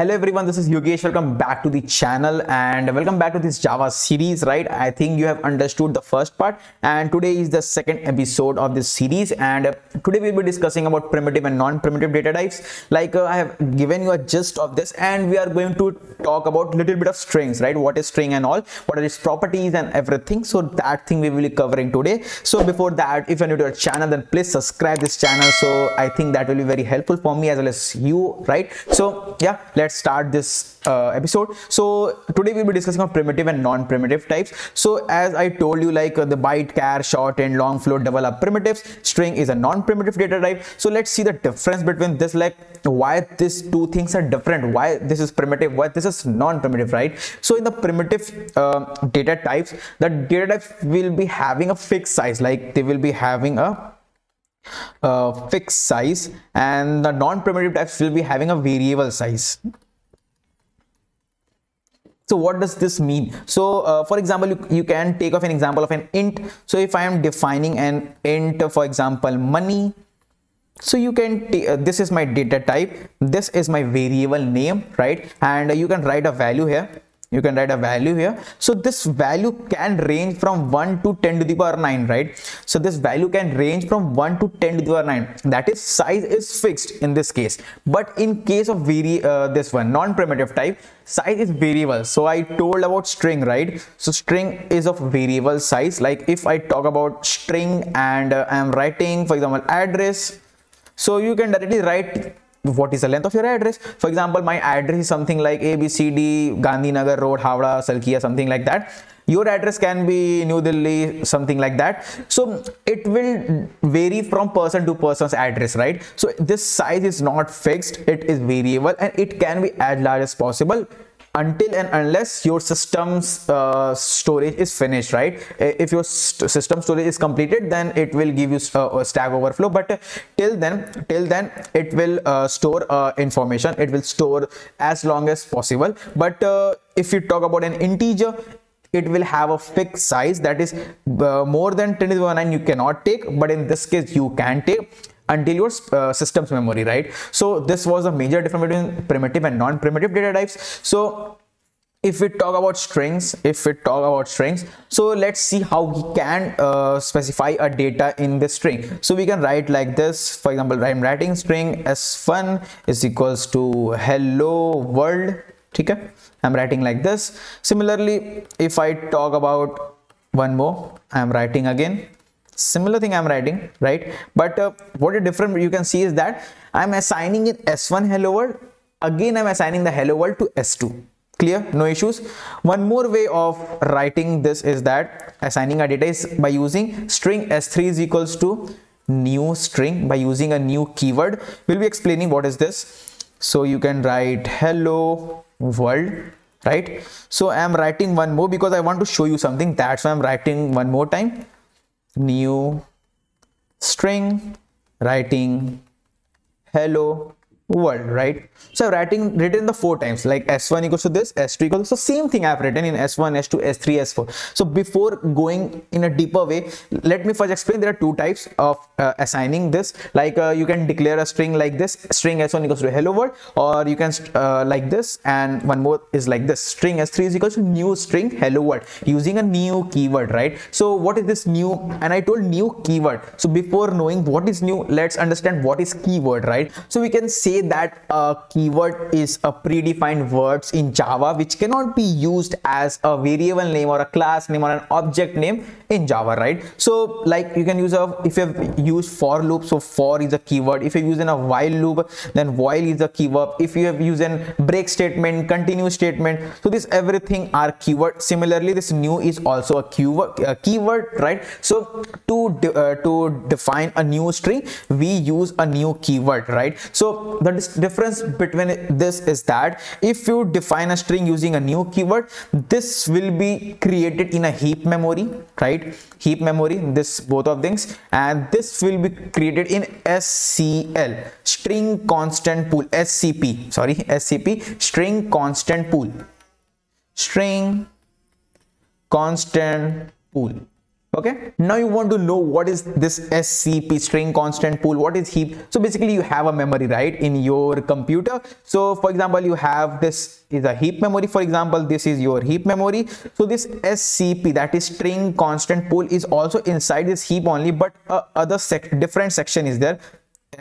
hello everyone this is yogesh. Welcome back to the channel and welcome back to this java series right? I think you have understood the first part and today is the second episode of this series and today we'll be discussing about primitive and non-primitive data types. Like uh, i have given you a gist of this and we are going to talk about little bit of strings right? What is string and all what are its properties and everything. So that thing we will be covering today. So before that if you're new to our channel then please subscribe this channel. So i think that will be very helpful for me as well as you right? So yeah let's let's start this uh, episode. So today we'll be discussing on primitive and non-primitive types. So as i told you like uh, the byte char short and long float double are primitives. String is a non-primitive data type. So let's see the difference between this like why these two things are different. Why this is primitive why this is non-primitive right? So in the primitive uh, data types the data types will be having a fixed size. Like they will be having a uh, fixed size and the non-primitive types will be having a variable size. So what does this mean? So uh, for example you, you can take off an example of an int. So if i am defining an int for example money so you can uh, this is my data type this is my variable name right? And uh, you can write a value here you can write a value here. So this value can range from 1 to 10 to the power 9 right? So this value can range from 1 to 10 to the power 9 that is size is fixed in this case. But in case of vari uh, this one non-primitive type size is variable. So i told about string right? So string is of variable size. Like if i talk about string and uh, i am writing for example address. So you can directly write what is the length of your address? For example my address is something like abcd gandhinagar road howrah salkia something like that. Your address can be new delhi something like that. So it will vary from person to person's address right? So this size is not fixed. It is variable and it can be as large as possible until and unless your system's uh, storage is finished right? If your st system storage is completed then it will give you uh, stack overflow. But till then till then it will uh, store uh, information. It will store as long as possible. But uh, if you talk about an integer it will have a fixed size that is more than 10 to the power 9 you cannot take. But in this case you can take until your uh, system's memory right? So this was a major difference between primitive and non-primitive data types. So if we talk about strings if we talk about strings so let's see how we can uh, specify a data in this string. So we can write like this. For example i'm writing string s1 is equals to hello world. okay i'm writing like this. Similarly if i talk about one more i'm writing again similar thing i'm writing right? But uh, what is different you can see is that i'm assigning it s1 hello world. Again i'm assigning the hello world to s2 clear? No issues. One more way of writing this is that assigning a data is by using string s3 is equals to new string. By using a new keyword we'll be explaining what is this. So you can write hello world right? So i am writing one more because i want to show you something. That's why i'm writing one more time new string writing hello world right? So writing written the four times like s1 equals to this s2 equals so same thing i've written in s1 s2 s3 s4 so before going in a deeper way let me first explain there are two types of uh, assigning this. Like uh, you can declare a string like this string s1 equals to hello world or you can uh, like this and one more is like this. String s3 is equals to new string hello world using a new keyword right? So what is this new and i told new keyword. So before knowing what is new let's understand what is keyword right? So we can say that a keyword is a predefined words in Java which cannot be used as a variable name or a class name or an object name in Java, right? So like you can use a, if you have used for loop, so for is a keyword. If you're using a while loop, then while is a keyword. If you have used a break statement, continue statement, so this everything are keyword. Similarly, this new is also a keyword, a keyword, right? So to, uh, to define a new string, we use a new keyword, right? So the difference between this is that if you define a string using a new keyword, this will be created in a heap memory, right? Heap memory this both of things and this will be created in scl string constant pool scp sorry scp string constant pool. String constant pool okay? Now you want to know what is this scp string constant pool what is heap? So basically you have a memory right in your computer. So for example you have this is a heap memory for example this is your heap memory. So this scp that is string constant pool is also inside this heap only but other sec different section is there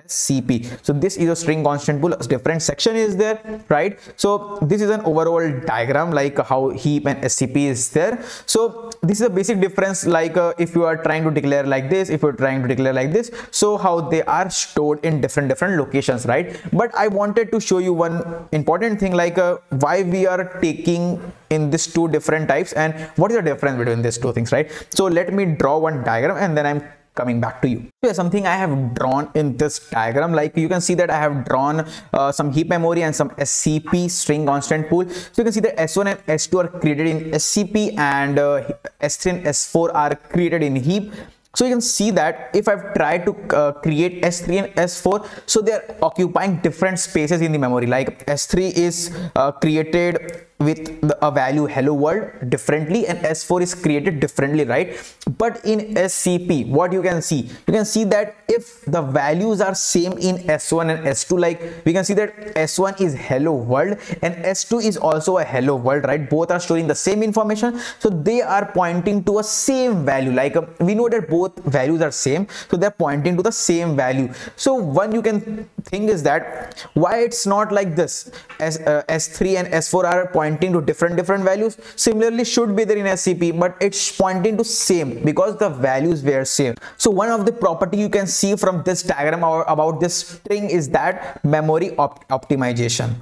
scp so this is a string constant pool different section is there right? So this is an overall diagram like how heap and scp is there. So this is a basic difference like uh, if you are trying to declare like this if you're trying to declare like this so how they are stored in different different locations right? But i wanted to show you one important thing like uh, why we are taking in these two different types and what is the difference between these two things right? So let me draw one diagram and then i'm coming back to you. Here's something I have drawn in this diagram. Like you can see that I have drawn uh, some heap memory and some SCP string constant pool. So you can see that S1 and S2 are created in SCP and uh, S3 and S4 are created in heap so you can see that if I've tried to uh, create S3 and S4, so they're occupying different spaces in the memory. Like S3 is uh, created with the, a value hello world differently and S4 is created differently, right? But in SCP, what you can see, you can see that if the values are same in S1 and S2, like we can see that S1 is hello world and S2 is also a hello world, right? Both are storing the same information. So they are pointing to a same value. Like uh, we know that both values are same so they're pointing to the same value so one you can think is that why it's not like this as uh, s3 and s4 are pointing to different different values. Similarly should be there in scp but it's pointing to same because the values were same. So one of the property you can see from this diagram about this string is that memory op optimization.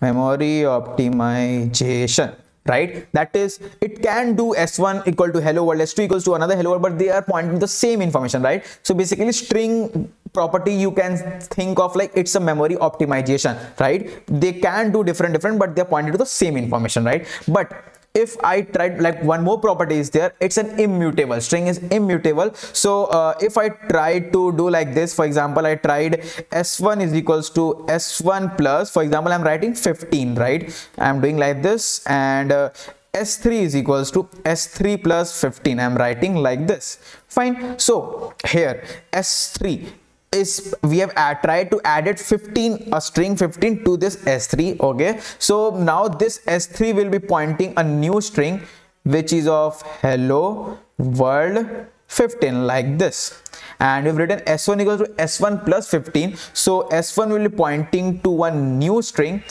Memory optimization right? That is it can do s1 equal to hello world s2 equals to another hello world but they are pointing to the same information right? So basically string property you can think of like it's a memory optimization right? They can do different different but they're pointing to the same information right? But if I tried like one more property is there it's an immutable string is immutable. So uh, if I try to do like this for example I tried s1 is equals to s1 plus for example I'm writing 15 right? I'm doing like this and uh, s3 is equals to s3 plus 15 i'm writing like this. Fine. So here s3 is we have add, tried to add it 15 a string 15 to this s3 okay? So now this s3 will be pointing a new string which is of hello world 15 like this. And we've written s1 equals to s1 plus 15 so s1 will be pointing to one new string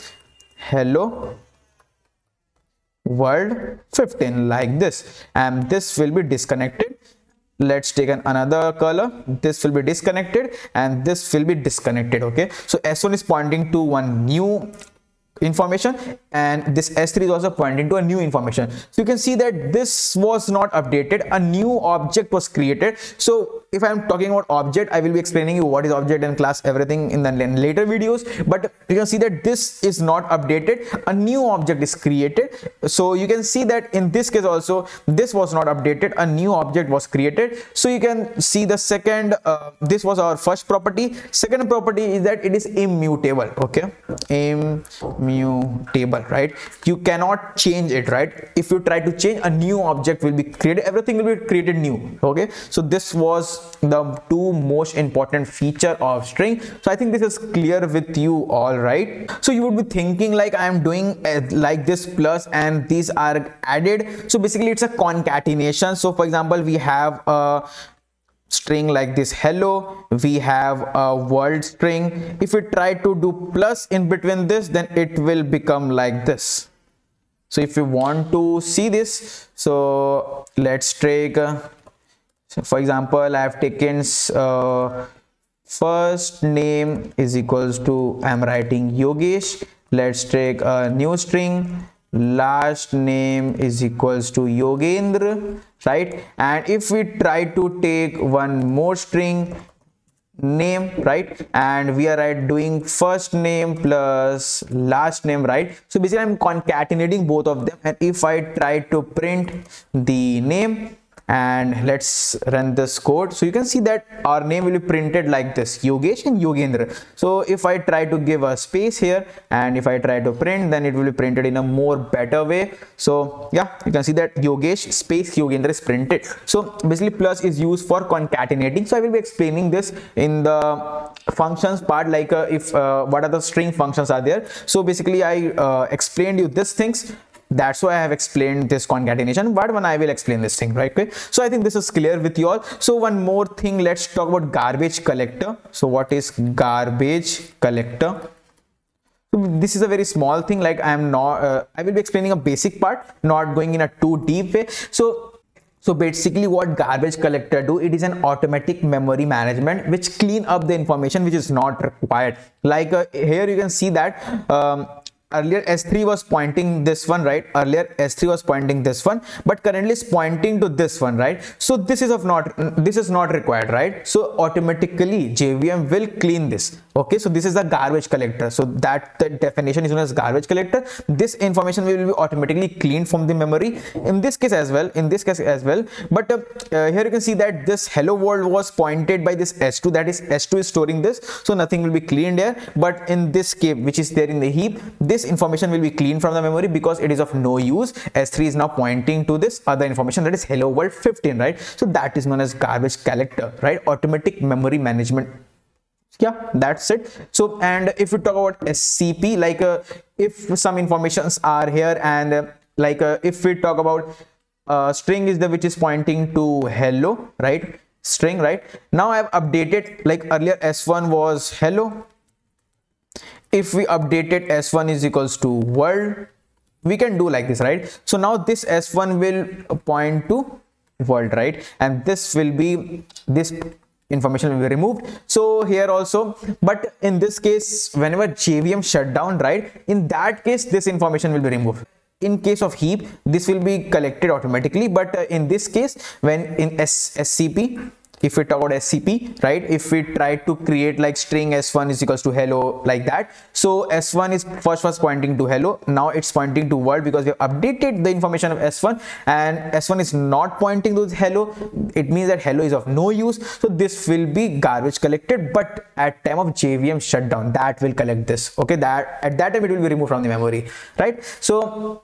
hello world 15 like this. And this will be disconnected let's take an another color this will be disconnected and this will be disconnected okay? So s1 is pointing to one new information and this s3 is also pointing to a new information. So you can see that this was not updated. A new object was created. So if i'm talking about object i will be explaining you what is object and class everything in the later videos. But you can see that this is not updated. A new object is created. So you can see that in this case also this was not updated. A new object was created. So you can see the second uh, this was our first property. Second property is that it is immutable. Okay immutable right? You cannot change it right? If you try to change a new object will be created. Everything will be created new okay? So this was the two most important feature of string. So i think this is clear with you all right? So you would be thinking like i am doing uh, like this plus and these are added. So basically it's a concatenation. So for example we have a string like this. Hello we have a world string. If we try to do plus in between this then it will become like this. So if you want to see this so let's take uh, so for example i have taken uh, first name is equals to i'm writing yogesh. Let's take a new string last name is equals to yogendra right? And if we try to take one more string name right? And we are right doing first name plus last name right? So basically i'm concatenating both of them. And if i try to print the name and let's run this code. So you can see that our name will be printed like this yogesh and yogendra. So if i try to give a space here and if i try to print then it will be printed in a more better way. So yeah you can see that yogesh space yogendra is printed. So basically plus is used for concatenating. So i will be explaining this in the functions part like uh, if uh, what are the string functions are there. So basically i uh, explained you these things that's why i have explained this concatenation but when i will explain this thing right okay? So i think this is clear with you all. So one more thing let's talk about garbage collector. So what is garbage collector? This is a very small thing like i am not uh, i will be explaining a basic part not going in a too deep way. So so basically what garbage collector do, it is an automatic memory management which clean up the information which is not required. Like uh, here you can see that um, earlier s3 was pointing this one right? Earlier s3 was pointing this one but currently is pointing to this one right? So this is of not this is not required right? So automatically jvm will clean this okay so this is a garbage collector. So that the definition is known as garbage collector. This information will be automatically cleaned from the memory in this case as well in this case as well. But uh, uh, here you can see that this hello world was pointed by this s2 that is s2 is storing this. So nothing will be cleaned here. But in this case which is there in the heap this information will be cleaned from the memory because it is of no use. S3 is now pointing to this other information that is hello world 15 right? So that is known as garbage collector right? Automatic memory management yeah that's it. So and if we talk about scp like uh, if some informations are here and uh, like uh, if we talk about uh, string is the which is pointing to hello right? String right? Now i have updated like earlier s1 was hello. If we updated s1 is equals to world we can do like this right? So now this s1 will point to world right? And this will be this information will be removed. So here also but in this case whenever jvm shut down right in that case this information will be removed. In case of heap this will be collected automatically but uh, in this case when in S scp if we talk about scp right if we try to create like string s1 is equals to hello like that. So s1 is first was pointing to hello. Now it's pointing to world because we have updated the information of s1 and s1 is not pointing to hello. It means that hello is of no use. So this will be garbage collected but at time of jvm shutdown that will collect this. Okay that at that time it will be removed from the memory right? So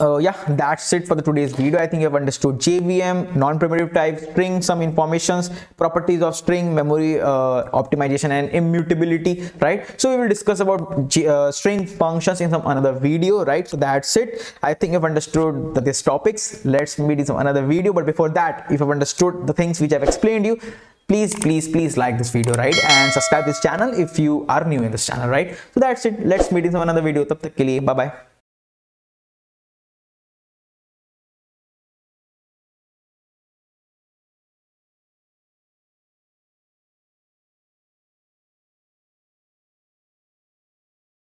uh, yeah that's it for the today's video. I think you have understood jvm non-primitive type string some informations properties of string memory uh, optimization and immutability right? So we will discuss about G, uh, string functions in some another video right? So that's it. I think you've understood the, these topics. Let's meet in some another video. But before that if you've understood the things which i've explained you please please please like this video right? And subscribe this channel if you are new in this channel right? So that's it. Let's meet in some another video. Bye bye